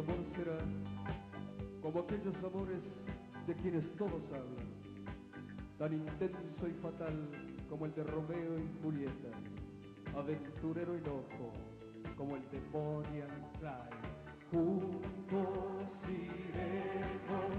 amor será como aquellos amores de quienes todos hablan, tan intenso y fatal como el de Romeo y Julieta, aventurero y loco como el de Bonnie and Clyde. Juntos iremos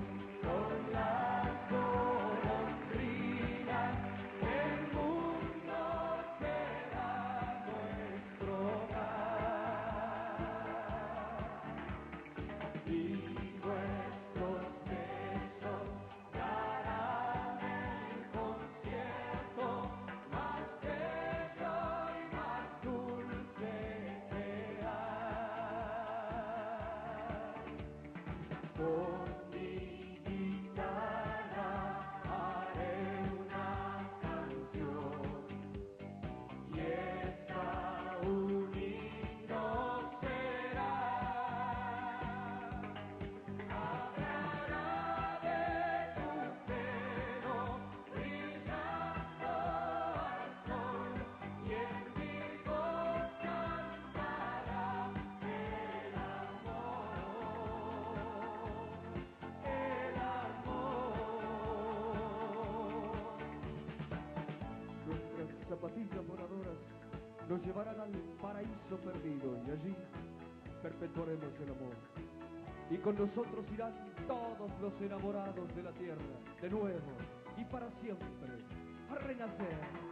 zapatillas voladoras nos llevarán al paraíso perdido y allí perpetuaremos el amor. Y con nosotros irán todos los enamorados de la tierra, de nuevo y para siempre, a renacer.